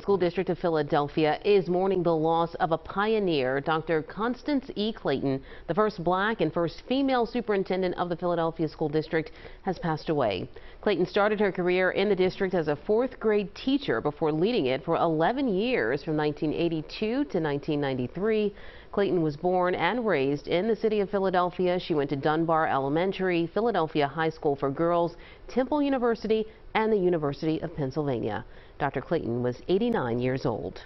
School District of Philadelphia is mourning the loss of a pioneer, Dr. Constance E. Clayton, the first black and first female superintendent of the Philadelphia School District, has passed away. Clayton started her career in the district as a fourth grade teacher before leading it for 11 years from 1982 to 1993. Clayton was born and raised in the city of Philadelphia. She went to Dunbar Elementary, Philadelphia High School for Girls, Temple University, and the University of Pennsylvania. Dr. Clayton was 89 years old.